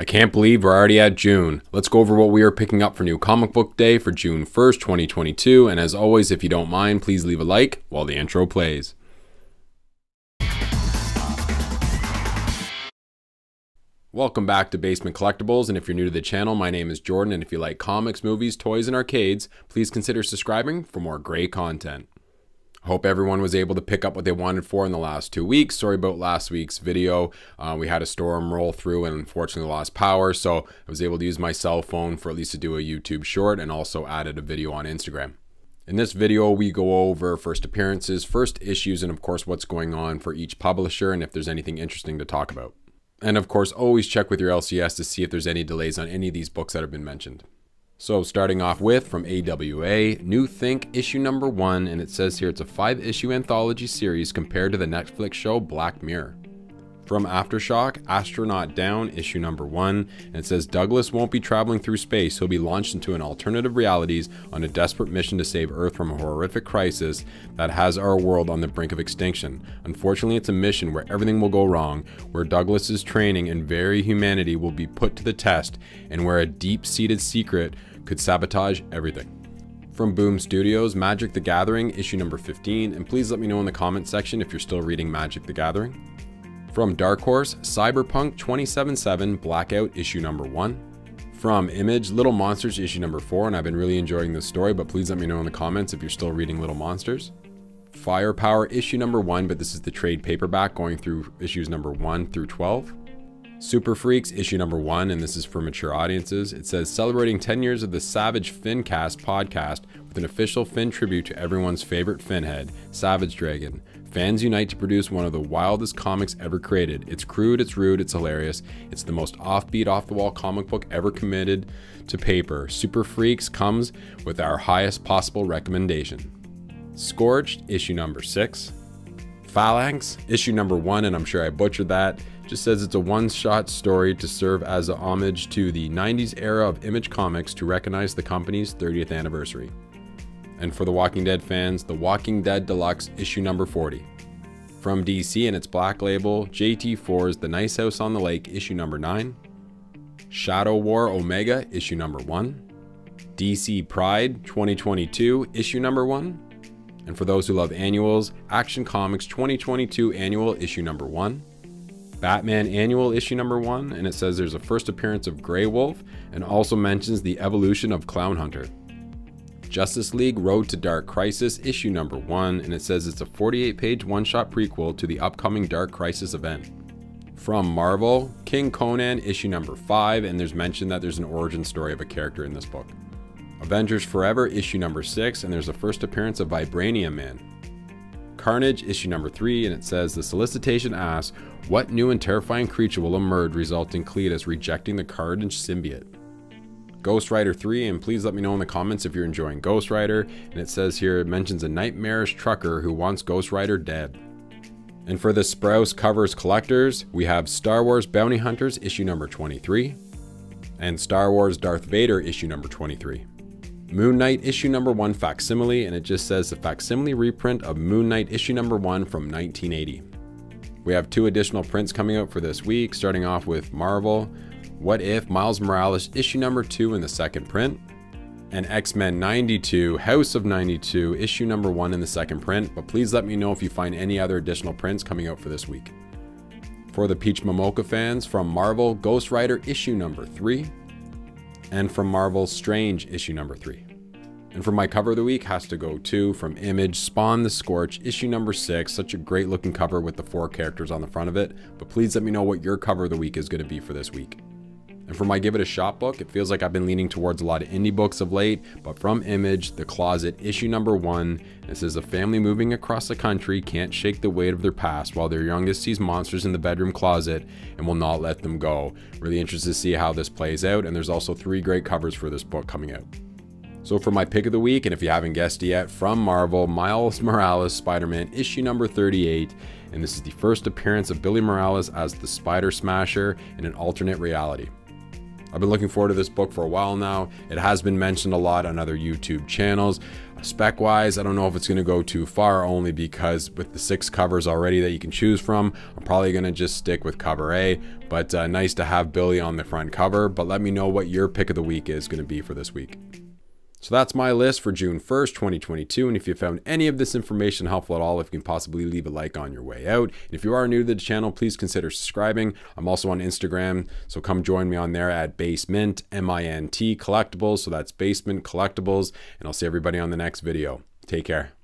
I can't believe we're already at June. Let's go over what we are picking up for new comic book day for June 1st, 2022. And as always, if you don't mind, please leave a like while the intro plays. Welcome back to Basement Collectibles, and if you're new to the channel, my name is Jordan, and if you like comics, movies, toys, and arcades, please consider subscribing for more great content. Hope everyone was able to pick up what they wanted for in the last two weeks. Sorry about last week's video. Uh, we had a storm roll through and unfortunately lost power, so I was able to use my cell phone for at least to do a YouTube short and also added a video on Instagram. In this video, we go over first appearances, first issues, and of course what's going on for each publisher and if there's anything interesting to talk about. And of course, always check with your LCS to see if there's any delays on any of these books that have been mentioned. So starting off with from AWA, New Think issue number one, and it says here it's a five issue anthology series compared to the Netflix show Black Mirror. From Aftershock, Astronaut Down, issue number one, and it says Douglas won't be traveling through space, he'll be launched into an alternative realities on a desperate mission to save Earth from a horrific crisis that has our world on the brink of extinction. Unfortunately, it's a mission where everything will go wrong, where Douglas's training and very humanity will be put to the test, and where a deep-seated secret could sabotage everything. From Boom Studios, Magic the Gathering, issue number 15, and please let me know in the comment section if you're still reading Magic the Gathering. From Dark Horse, Cyberpunk 2077 Blackout, issue number 1. From Image, Little Monsters, issue number 4, and I've been really enjoying this story, but please let me know in the comments if you're still reading Little Monsters. Firepower, issue number 1, but this is the trade paperback going through issues number 1 through 12. Super Freaks, issue number one, and this is for mature audiences. It says celebrating 10 years of the Savage Fincast podcast with an official Fin tribute to everyone's favorite Finhead, Savage Dragon. Fans unite to produce one of the wildest comics ever created. It's crude, it's rude, it's hilarious. It's the most offbeat, off the wall comic book ever committed to paper. Super Freaks comes with our highest possible recommendation. Scorched, issue number six. Phalanx, issue number one, and I'm sure I butchered that just says it's a one-shot story to serve as a homage to the 90s era of Image Comics to recognize the company's 30th anniversary. And for The Walking Dead fans, The Walking Dead Deluxe issue number 40. From DC and its black label, JT4's The Nice House on the Lake issue number 9. Shadow War Omega issue number 1. DC Pride 2022 issue number 1. And for those who love annuals, Action Comics 2022 annual issue number 1. Batman Annual issue number one, and it says there's a first appearance of Grey Wolf and also mentions the evolution of Clown Hunter. Justice League Road to Dark Crisis issue number one, and it says it's a 48 page one shot prequel to the upcoming Dark Crisis event. From Marvel, King Conan issue number 5, and there's mention that there's an origin story of a character in this book. Avengers Forever issue number 6, and there's a first appearance of Vibranium Man. Carnage issue number 3, and it says the solicitation asks what new and terrifying creature will emerge resulting Cletus rejecting the Carnage symbiote? Ghost Rider 3, and please let me know in the comments if you're enjoying Ghost Rider. And it says here it mentions a nightmarish trucker who wants Ghost Rider dead. And for the Sprouse covers collectors, we have Star Wars Bounty Hunters issue number 23, and Star Wars Darth Vader issue number 23. Moon Knight issue number 1 facsimile, and it just says the facsimile reprint of Moon Knight issue number 1 from 1980. We have two additional prints coming out for this week, starting off with Marvel, What If Miles Morales issue number 2 in the second print, and X-Men 92 House of 92 issue number 1 in the second print, but please let me know if you find any other additional prints coming out for this week. For the Peach Momoko fans, from Marvel Ghost Rider issue number 3, and from Marvel Strange issue number 3. And for my cover of the week has to go to from Image Spawn the Scorch issue number 6. Such a great looking cover with the four characters on the front of it. But please let me know what your cover of the week is going to be for this week. And for my Give It a Shot book, it feels like I've been leaning towards a lot of indie books of late, but from Image, The Closet, issue number one, this is a family moving across the country can't shake the weight of their past while their youngest sees monsters in the bedroom closet and will not let them go. Really interested to see how this plays out, and there's also three great covers for this book coming out. So for my pick of the week, and if you haven't guessed yet, from Marvel, Miles Morales Spider-Man issue number 38, and this is the first appearance of Billy Morales as the Spider Smasher in an alternate reality. I've been looking forward to this book for a while now. It has been mentioned a lot on other YouTube channels. Spec wise, I don't know if it's going to go too far only because with the six covers already that you can choose from, I'm probably going to just stick with cover A. But uh, nice to have Billy on the front cover. But let me know what your pick of the week is going to be for this week. So that's my list for June 1st, 2022. And if you found any of this information helpful at all, if you can possibly leave a like on your way out. And if you are new to the channel, please consider subscribing. I'm also on Instagram, so come join me on there at Basement, M-I-N-T Collectibles. So that's Basement Collectibles. And I'll see everybody on the next video. Take care.